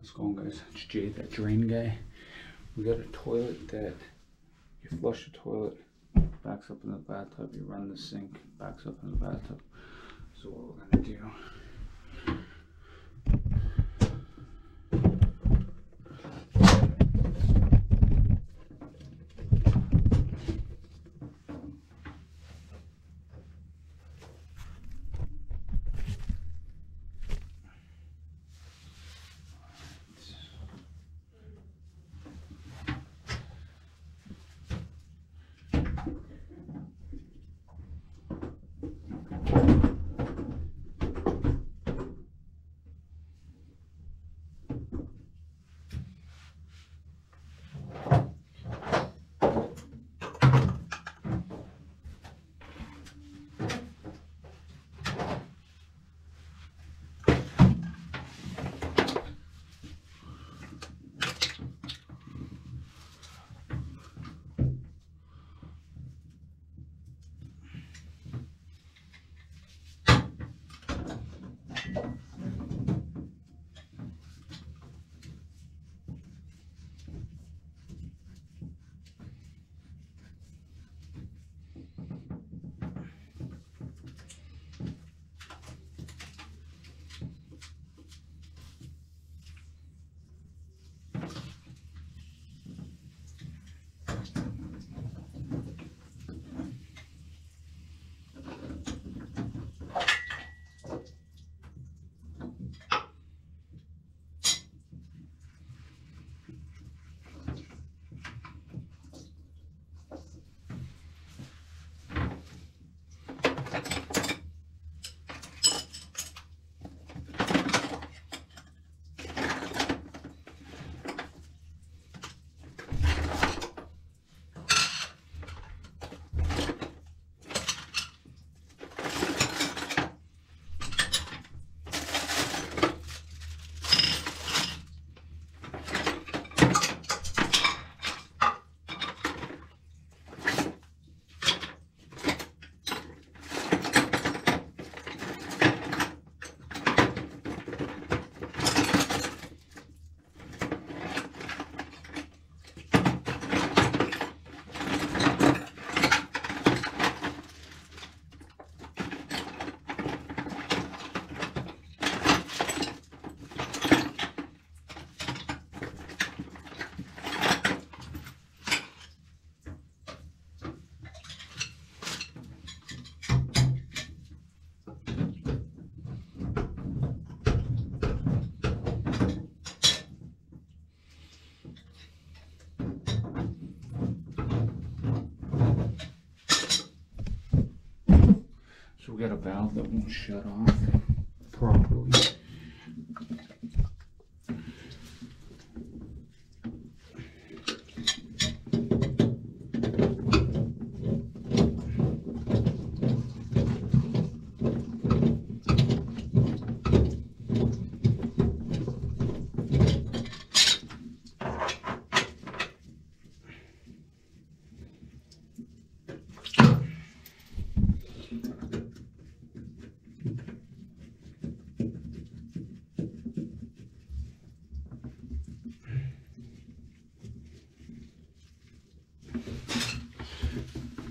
How's it going guys? Jay, that drain guy. We got a toilet that you flush the toilet, backs up in the bathtub, you run the sink, backs up in the bathtub. So what we're gonna do. We got a valve that won't shut off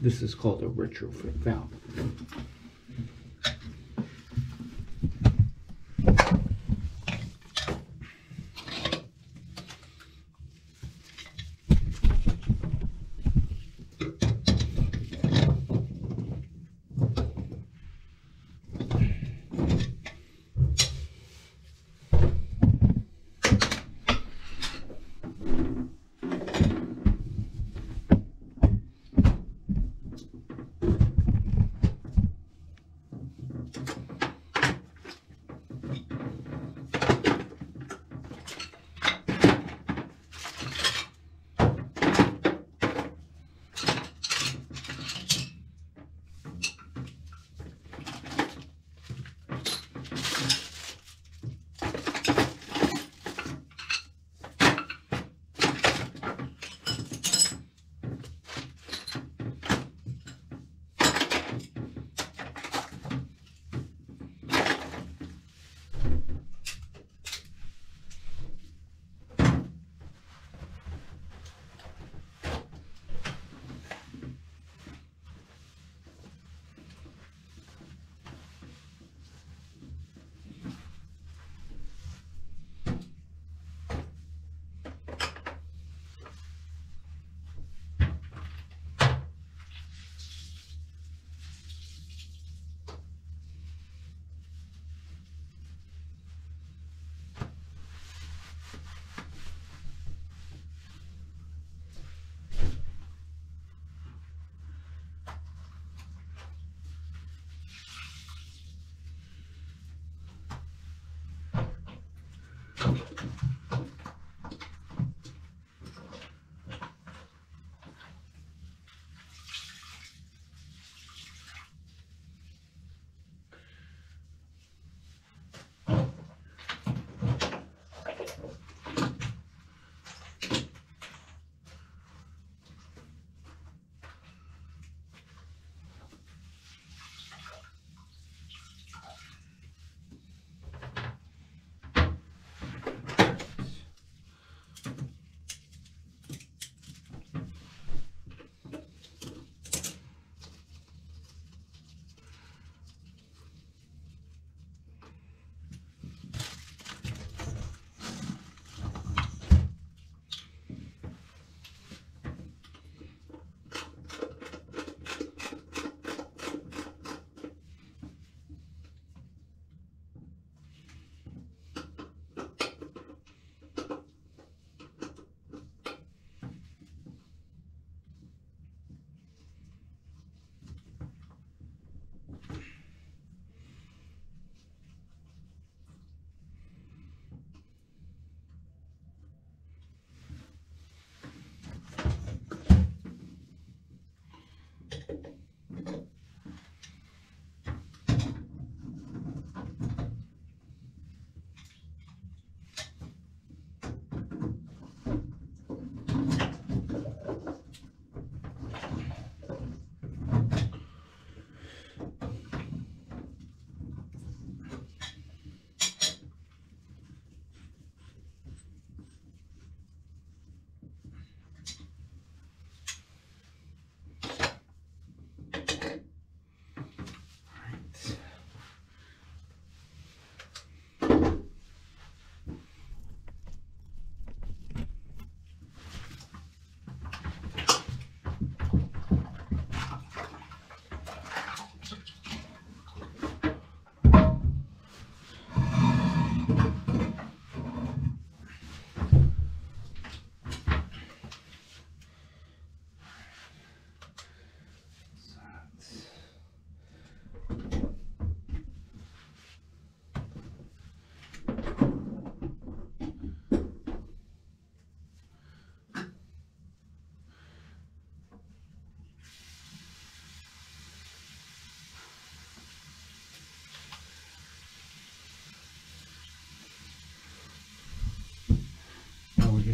This is called a retrofit valve. Now we're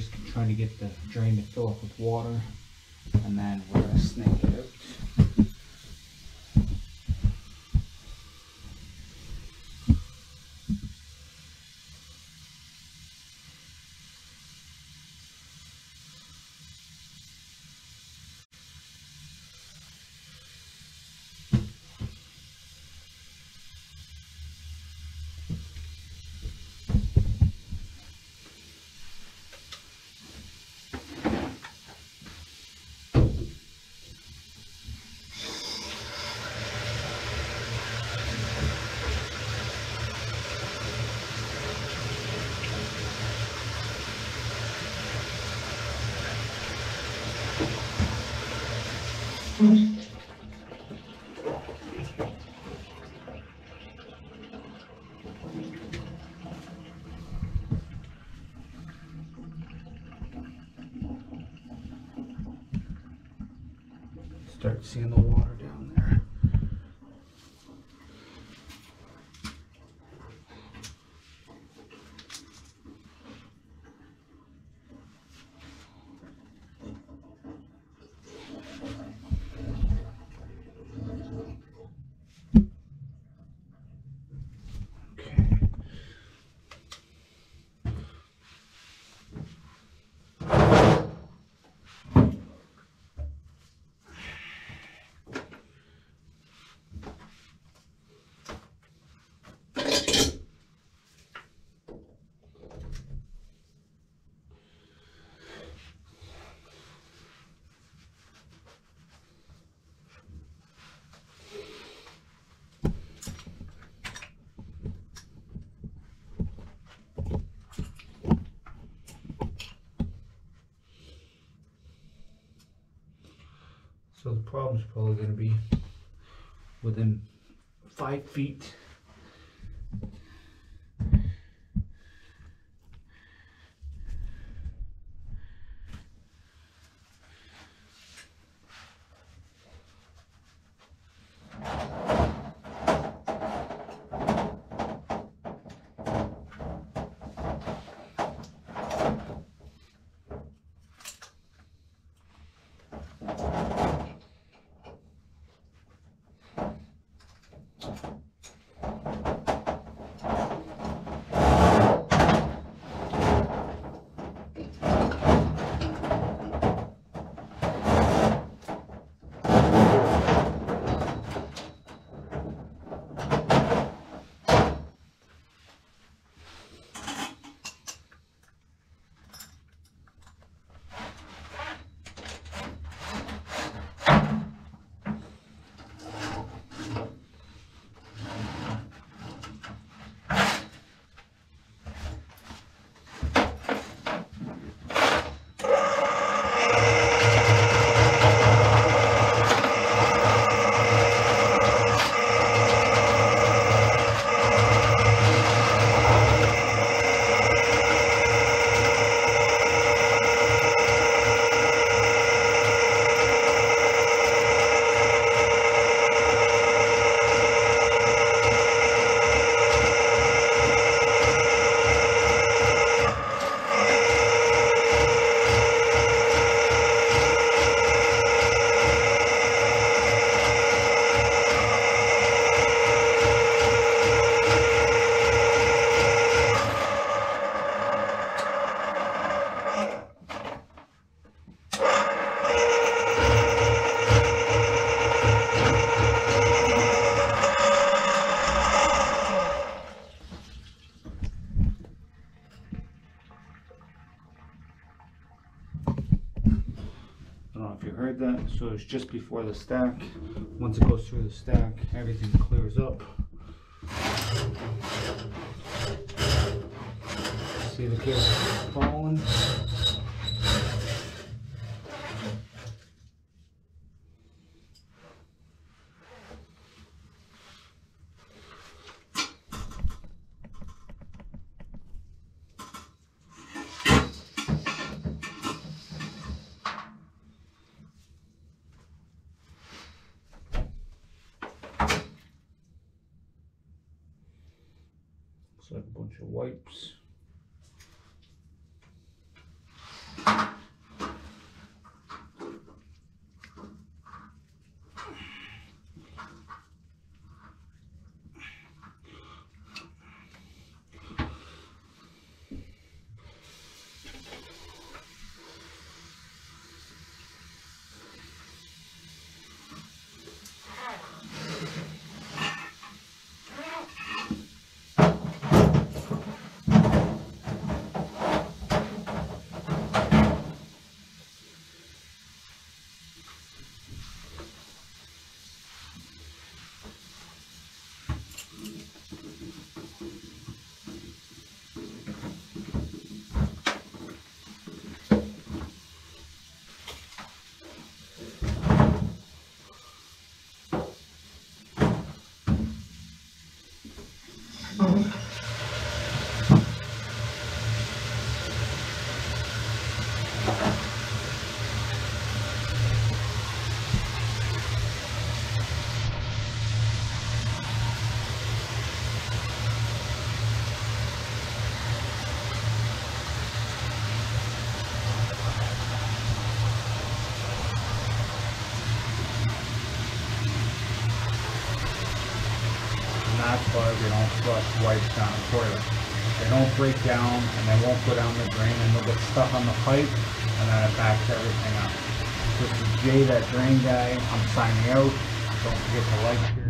just trying to get the drain to fill up with water and then we're gonna snake it out. Start seeing the water down there. Okay. So the problem's probably gonna be within five feet. Know if you heard that. So it's just before the stack. Once it goes through the stack, everything clears up. See the cable falling. Wipes. And we don't flush wipes down the toilet. They don't break down and they won't go down the drain and they'll get stuck on the pipe and then it backs everything up. This is Jay, that drain guy. I'm signing out. Don't forget to like,